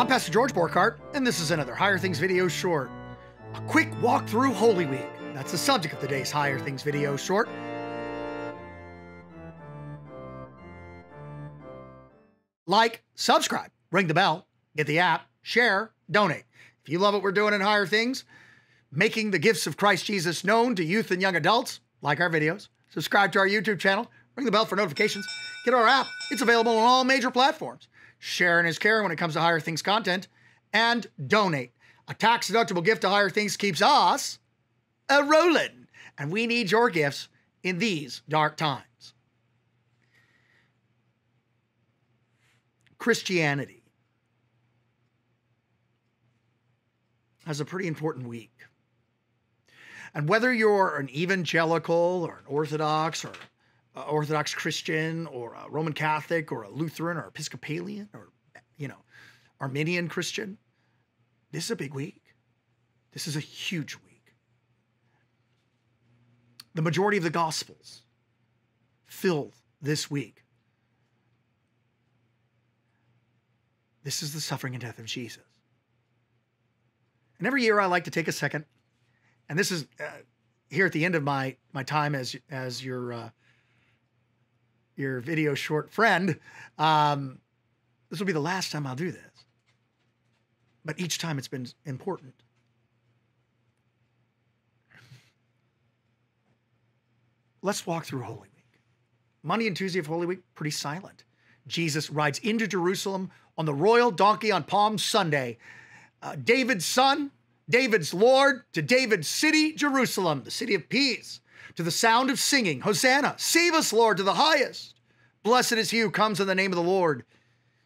I'm Pastor George Borghardt, and this is another Higher Things video short. A quick walk through Holy Week. That's the subject of today's Higher Things video short. Like, subscribe, ring the bell, get the app, share, donate. If you love what we're doing in Higher Things, making the gifts of Christ Jesus known to youth and young adults, like our videos, subscribe to our YouTube channel, ring the bell for notifications, get our app. It's available on all major platforms. Sharing is caring when it comes to Higher Things content, and donate. A tax deductible gift to Higher Things keeps us a rolling, and we need your gifts in these dark times. Christianity has a pretty important week. And whether you're an evangelical or an Orthodox or uh, Orthodox Christian or a Roman Catholic or a Lutheran or Episcopalian or, you know, Arminian Christian, this is a big week. This is a huge week. The majority of the Gospels fill this week. This is the suffering and death of Jesus. And every year I like to take a second, and this is uh, here at the end of my my time as as your uh, your video short friend. Um, this will be the last time I'll do this, but each time it's been important. Let's walk through Holy Week. Monday and Tuesday of Holy Week, pretty silent. Jesus rides into Jerusalem on the royal donkey on Palm Sunday. Uh, David's son, David's Lord, to David's city, Jerusalem, the city of peace, to the sound of singing, Hosanna, save us, Lord, to the highest. Blessed is he who comes in the name of the Lord.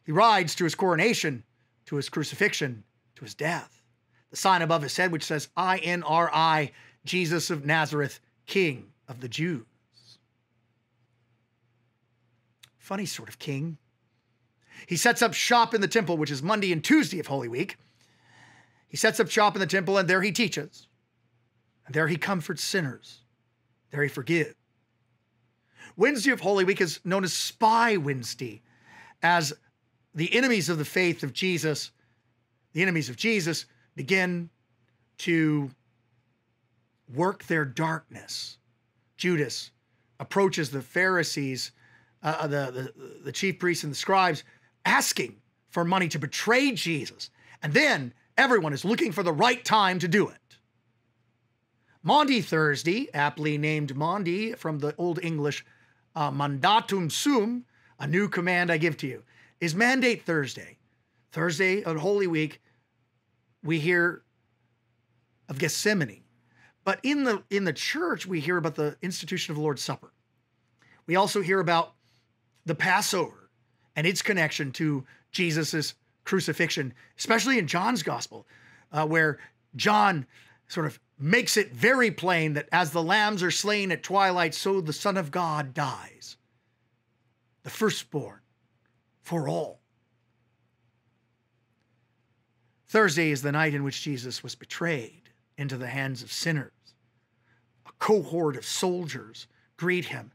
He rides to his coronation, to his crucifixion, to his death. The sign above his head, which says, I N R I, Jesus of Nazareth, King of the Jews. Funny sort of king. He sets up shop in the temple, which is Monday and Tuesday of Holy Week. He sets up shop in the temple, and there he teaches. And there he comforts sinners. There he forgives. Wednesday of Holy Week is known as Spy Wednesday, as the enemies of the faith of Jesus, the enemies of Jesus, begin to work their darkness. Judas approaches the Pharisees, uh, uh the, the, the chief priests and the scribes, asking for money to betray Jesus. And then everyone is looking for the right time to do it. Maundy Thursday, aptly named Maundy from the Old English uh, mandatum sum, a new command I give to you, is Mandate Thursday. Thursday of Holy Week, we hear of Gethsemane. But in the in the church, we hear about the institution of the Lord's Supper. We also hear about the Passover and its connection to Jesus's crucifixion, especially in John's gospel, uh, where John sort of makes it very plain that as the lambs are slain at twilight, so the Son of God dies, the firstborn for all. Thursday is the night in which Jesus was betrayed into the hands of sinners. A cohort of soldiers greet him.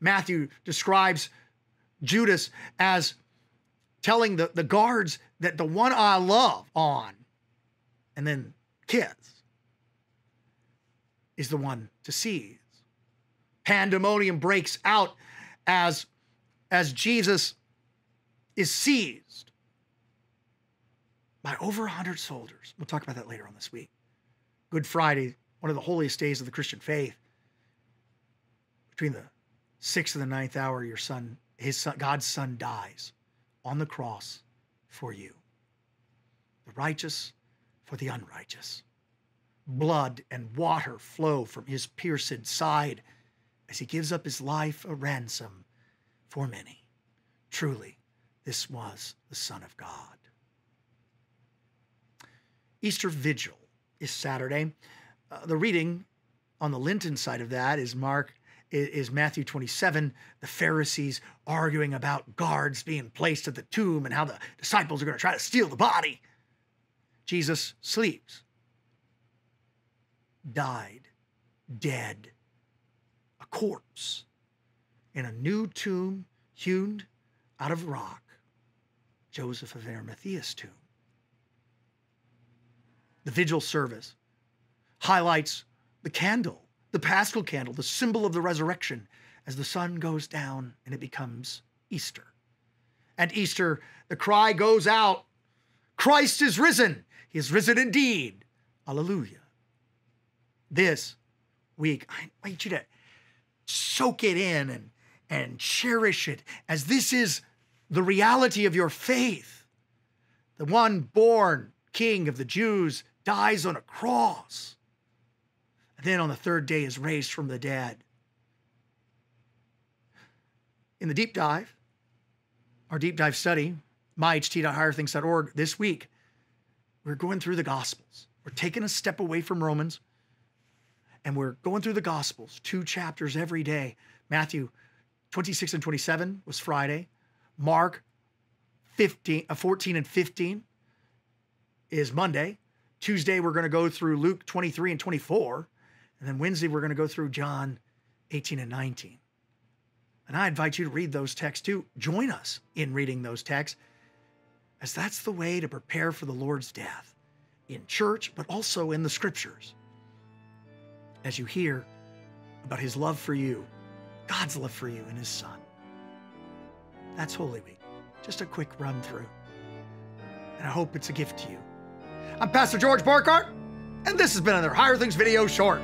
Matthew describes Judas as telling the, the guards that the one I love on, and then kids is the one to seize. Pandemonium breaks out as, as Jesus is seized by over 100 soldiers. We'll talk about that later on this week. Good Friday, one of the holiest days of the Christian faith. Between the sixth and the ninth hour, your son, his son, God's son dies on the cross for you. The righteous for the unrighteous blood and water flow from his pierced side as he gives up his life a ransom for many. Truly, this was the Son of God. Easter Vigil is Saturday. Uh, the reading on the Lenten side of that is Mark is Matthew 27, the Pharisees arguing about guards being placed at the tomb and how the disciples are going to try to steal the body. Jesus sleeps died, dead, a corpse, in a new tomb hewn out of rock, Joseph of Arimathea's tomb. the vigil service, highlights the candle, the paschal candle, the symbol of the resurrection, as the sun goes down and it becomes Easter. And Easter, the cry goes out Christ is risen. He is risen indeed. Hallelujah. This week, I want you to soak it in and, and cherish it as this is the reality of your faith. The one born king of the Jews dies on a cross. Then on the third day is raised from the dead. In the deep dive, our deep dive study, myht.higherthings.org, this week, we're going through the Gospels. We're taking a step away from Romans and we're going through the Gospels, two chapters every day. Matthew 26 and 27 was Friday. Mark 15, uh, 14 and 15 is Monday. Tuesday, we're going to go through Luke 23 and 24. And then Wednesday, we're going to go through John 18 and 19. And I invite you to read those texts too. Join us in reading those texts, as that's the way to prepare for the Lord's death in church, but also in the scriptures. As you hear about his love for you, God's love for you in his son. That's Holy Week. Just a quick run through. And I hope it's a gift to you. I'm Pastor George Borghardt, and this has been another Higher Things video short.